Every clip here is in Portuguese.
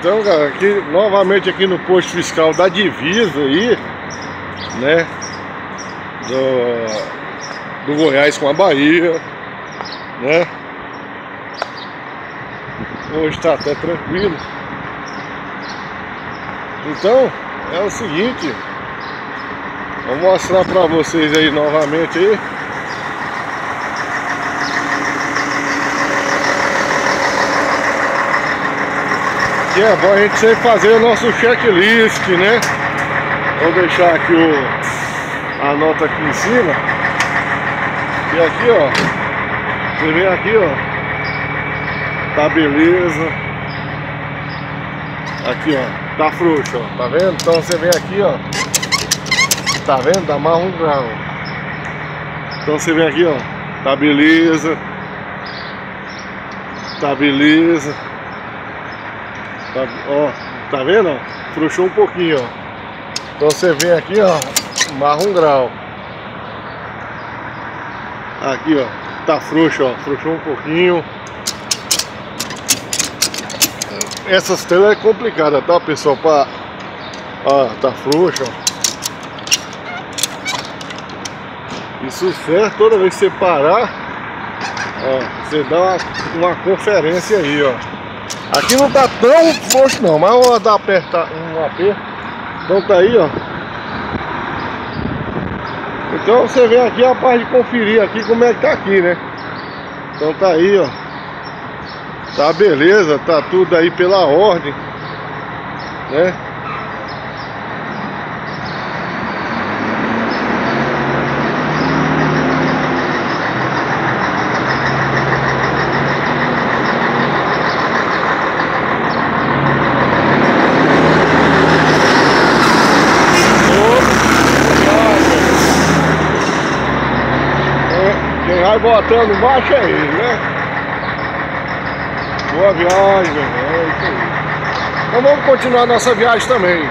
Então, galera, aqui, novamente aqui no posto fiscal da divisa aí, né? Do, do Goiás com a Bahia, né? Hoje está até tranquilo. Então, é o seguinte, vou mostrar para vocês aí novamente aí. É bom a gente sempre fazer o nosso checklist, né? Vou deixar aqui o, a nota aqui em cima. E aqui, ó. Você vem aqui, ó. Tá beleza. Aqui, ó. Tá frouxo, ó. Tá vendo? Então você vem aqui, ó. Tá vendo? Dá marrom grau. Então você vem aqui, ó. Tá beleza. Tá beleza. Tá, ó, tá vendo? Frouxou um pouquinho, ó. Então você vem aqui, ó, marra um grau. Aqui, ó, tá frouxo, ó, frouxou um pouquinho. Essas telas é complicada, tá, pessoal? Pra... Ó, tá frouxo, ó. Isso serve toda vez que você parar, ó, você dá uma, uma conferência aí, ó. Aqui não tá tão frouxo não, mas vou dar apertar um aperto. Então tá aí, ó. Então você vem aqui a parte de conferir aqui como é que tá aqui, né? Então tá aí, ó. Tá beleza, tá tudo aí pela ordem, né? Vai botando baixo aí, né? Boa viagem, é isso aí. Então vamos continuar nossa viagem também.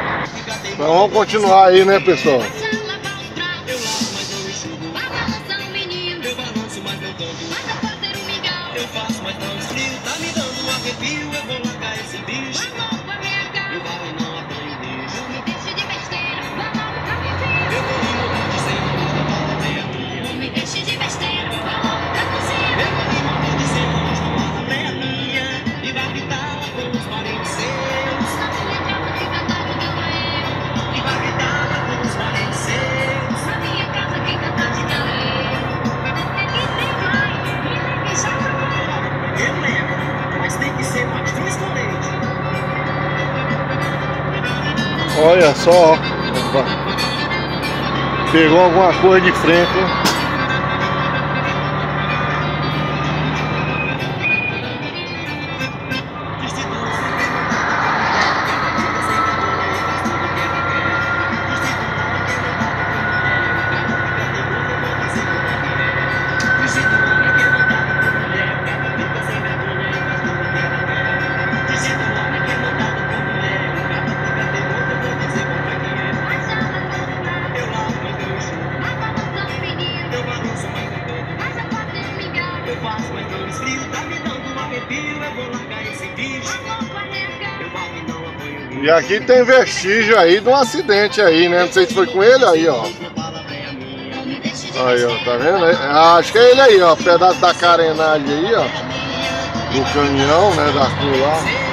Então vamos continuar aí, né, pessoal? Olha só, Pegou alguma coisa de frente, hein? E aqui tem vestígio aí de um acidente aí, né? Não sei se foi com ele aí, ó. Aí, ó, tá vendo? Ah, acho que é ele aí, ó. Pedaço da carenagem aí, ó. Do caminhão, né? Da cruz lá.